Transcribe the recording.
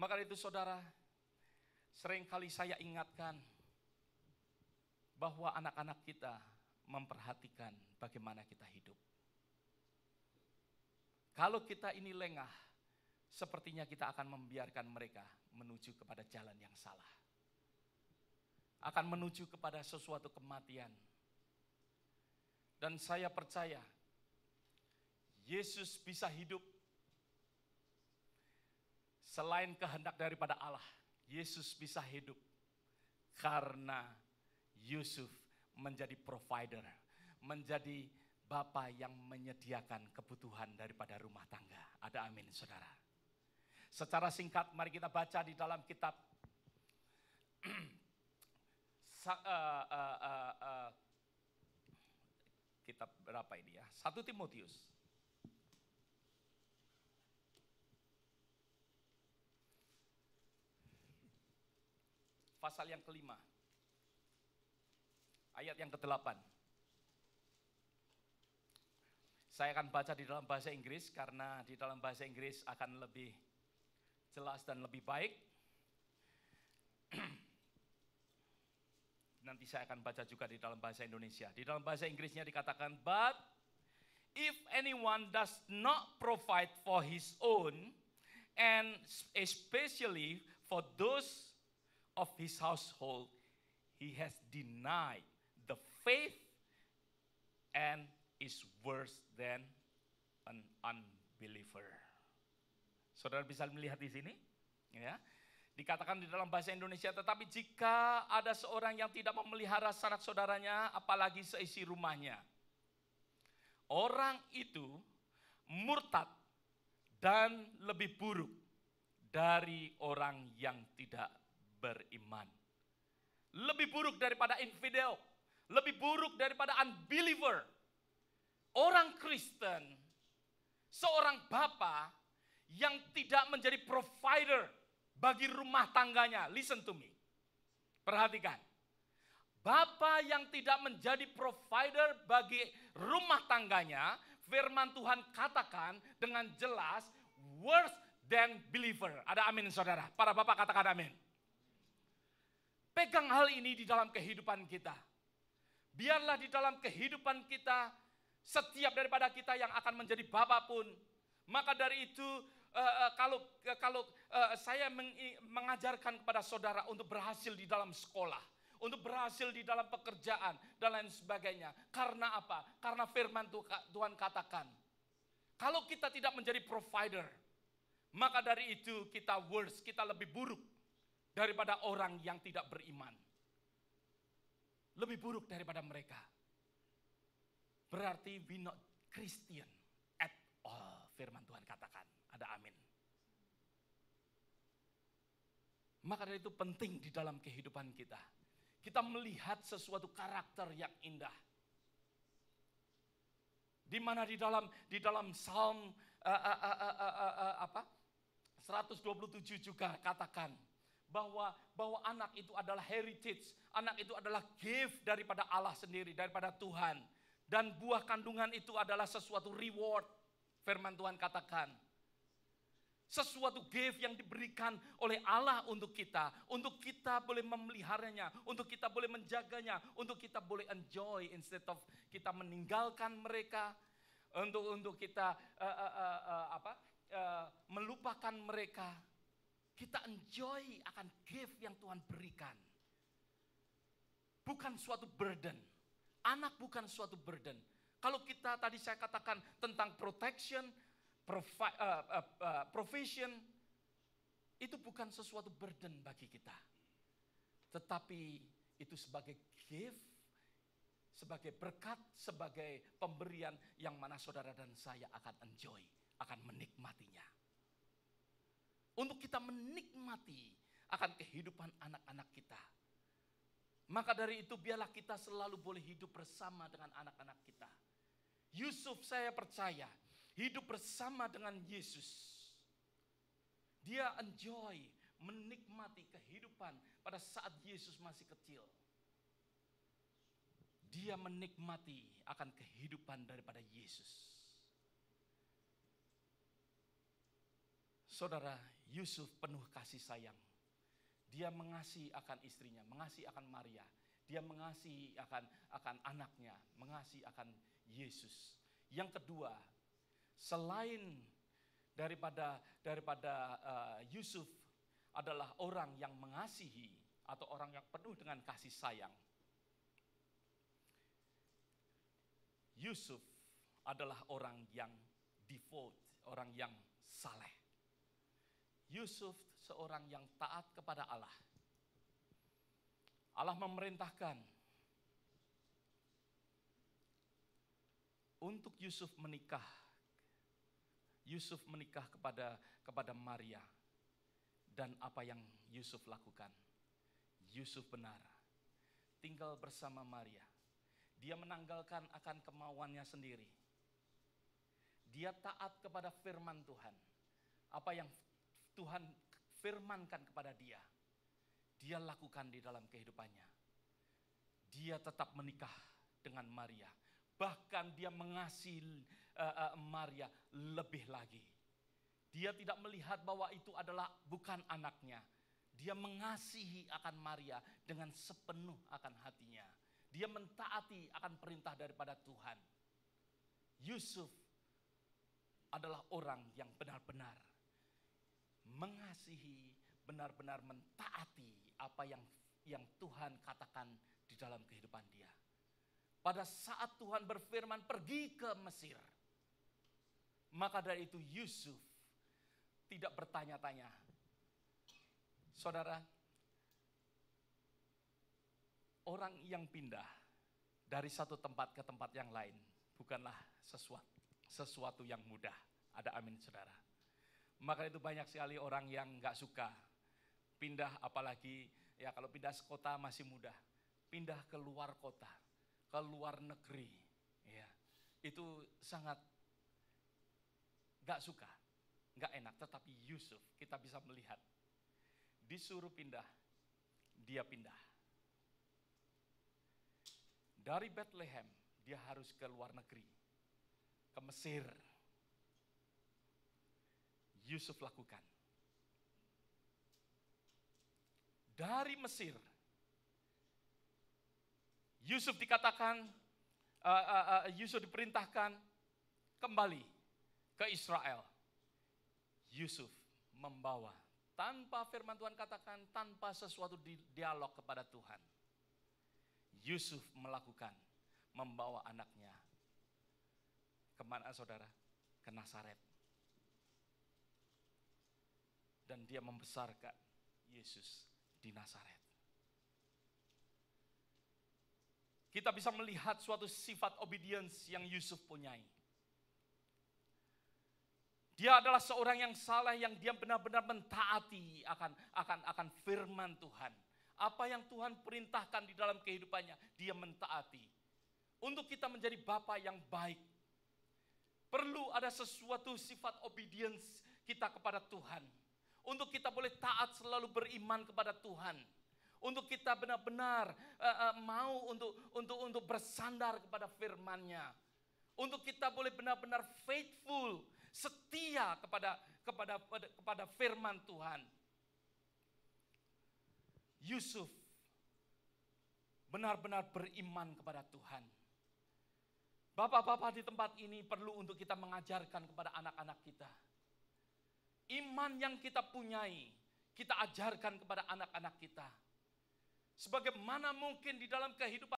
Maka itu saudara, sering kali saya ingatkan bahwa anak-anak kita memperhatikan bagaimana kita hidup. Kalau kita ini lengah, sepertinya kita akan membiarkan mereka menuju kepada jalan yang salah. Akan menuju kepada sesuatu kematian. Dan saya percaya Yesus bisa hidup selain kehendak daripada Allah. Yesus bisa hidup karena Yusuf menjadi provider, menjadi Bapak yang menyediakan kebutuhan daripada rumah tangga. Ada amin, saudara. Secara singkat, mari kita baca di dalam kitab uh, uh, uh, uh, kitab berapa ini ya? Satu Timotius. Pasal yang kelima. Ayat yang ke-8. Saya akan baca di dalam bahasa Inggris karena di dalam bahasa Inggris akan lebih jelas dan lebih baik. Nanti saya akan baca juga di dalam bahasa Indonesia. Di dalam bahasa Inggrisnya dikatakan, but if anyone does not provide for his own, and especially for those of his household, he has denied the faith and is worse than an unbeliever. Saudara bisa melihat di sini, ya. Dikatakan di dalam bahasa Indonesia, tetapi jika ada seorang yang tidak memelihara sanak saudaranya, apalagi seisi rumahnya, orang itu murtad dan lebih buruk dari orang yang tidak beriman. Lebih buruk daripada infidel, lebih buruk daripada unbeliever. Orang Kristen, seorang bapak yang tidak menjadi provider bagi rumah tangganya. Listen to me. Perhatikan. Bapak yang tidak menjadi provider bagi rumah tangganya, firman Tuhan katakan dengan jelas, worse than believer. Ada amin saudara. Para bapak katakan amin. Pegang hal ini di dalam kehidupan kita. Biarlah di dalam kehidupan kita, setiap daripada kita yang akan menjadi bapak pun, maka dari itu uh, kalau uh, kalau saya meng, mengajarkan kepada saudara untuk berhasil di dalam sekolah, untuk berhasil di dalam pekerjaan dan lain sebagainya. Karena apa? Karena firman Tuhan katakan, kalau kita tidak menjadi provider, maka dari itu kita worse, kita lebih buruk daripada orang yang tidak beriman. Lebih buruk daripada mereka. Berarti we not Christian at all, firman Tuhan katakan. Ada amin. Maka dari itu penting di dalam kehidupan kita. Kita melihat sesuatu karakter yang indah. Di mana di dalam di dalam Psalm uh, uh, uh, uh, uh, uh, apa? 127 juga katakan bahwa bahwa anak itu adalah heritage, anak itu adalah gift daripada Allah sendiri, daripada Tuhan. Dan buah kandungan itu adalah sesuatu reward. Firman Tuhan katakan. Sesuatu gift yang diberikan oleh Allah untuk kita. Untuk kita boleh memeliharanya. Untuk kita boleh menjaganya. Untuk kita boleh enjoy instead of kita meninggalkan mereka. Untuk untuk kita uh, uh, uh, uh, apa uh, melupakan mereka. Kita enjoy akan gift yang Tuhan berikan. Bukan suatu burden. Anak bukan suatu burden. Kalau kita tadi saya katakan tentang protection, provi, uh, uh, uh, provision, itu bukan sesuatu burden bagi kita. Tetapi itu sebagai gift, sebagai berkat, sebagai pemberian yang mana saudara dan saya akan enjoy, akan menikmatinya. Untuk kita menikmati akan kehidupan anak-anak kita. Maka dari itu biarlah kita selalu boleh hidup bersama dengan anak-anak kita. Yusuf saya percaya hidup bersama dengan Yesus. Dia enjoy, menikmati kehidupan pada saat Yesus masih kecil. Dia menikmati akan kehidupan daripada Yesus. Saudara, Yusuf penuh kasih sayang. Dia mengasihi akan istrinya, mengasihi akan Maria. Dia mengasihi akan akan anaknya, mengasihi akan Yesus. Yang kedua, selain daripada daripada uh, Yusuf adalah orang yang mengasihi atau orang yang penuh dengan kasih sayang. Yusuf adalah orang yang devote, orang yang saleh. Yusuf seorang yang taat kepada Allah. Allah memerintahkan untuk Yusuf menikah. Yusuf menikah kepada kepada Maria. Dan apa yang Yusuf lakukan? Yusuf benar. Tinggal bersama Maria. Dia menanggalkan akan kemauannya sendiri. Dia taat kepada firman Tuhan. Apa yang Tuhan firmankan kepada dia, dia lakukan di dalam kehidupannya. Dia tetap menikah dengan Maria. Bahkan dia mengasihi uh, uh, Maria lebih lagi. Dia tidak melihat bahwa itu adalah bukan anaknya. Dia mengasihi akan Maria dengan sepenuh akan hatinya. Dia mentaati akan perintah daripada Tuhan. Yusuf adalah orang yang benar-benar mengasihi, benar-benar mentaati apa yang yang Tuhan katakan di dalam kehidupan dia. Pada saat Tuhan berfirman pergi ke Mesir, maka dari itu Yusuf tidak bertanya-tanya. Saudara, orang yang pindah dari satu tempat ke tempat yang lain bukanlah sesuatu sesuatu yang mudah. Ada amin saudara. Maka itu banyak sekali orang yang nggak suka pindah apalagi ya kalau pindah kota masih mudah. Pindah ke luar kota, ke luar negeri. Ya, itu sangat nggak suka, nggak enak. Tetapi Yusuf kita bisa melihat disuruh pindah, dia pindah. Dari Bethlehem dia harus ke luar negeri, ke Mesir. Yusuf lakukan. Dari Mesir, Yusuf dikatakan, uh, uh, uh, Yusuf diperintahkan kembali ke Israel. Yusuf membawa tanpa firman Tuhan katakan, tanpa sesuatu di dialog kepada Tuhan. Yusuf melakukan, membawa anaknya. Ke mana saudara? Ke Nazaret dan dia membesarkan Yesus di Nazaret. Kita bisa melihat suatu sifat obedience yang Yusuf punyai. Dia adalah seorang yang salah yang dia benar-benar mentaati akan akan akan firman Tuhan. Apa yang Tuhan perintahkan di dalam kehidupannya, dia mentaati. Untuk kita menjadi bapa yang baik, perlu ada sesuatu sifat obedience kita kepada Tuhan untuk kita boleh taat selalu beriman kepada Tuhan. Untuk kita benar-benar uh, uh, mau untuk untuk untuk bersandar kepada firman-Nya. Untuk kita boleh benar-benar faithful, setia kepada kepada kepada firman Tuhan. Yusuf benar-benar beriman kepada Tuhan. Bapak-bapak di tempat ini perlu untuk kita mengajarkan kepada anak-anak kita Iman yang kita punyai, kita ajarkan kepada anak-anak kita. Sebagaimana mungkin di dalam kehidupan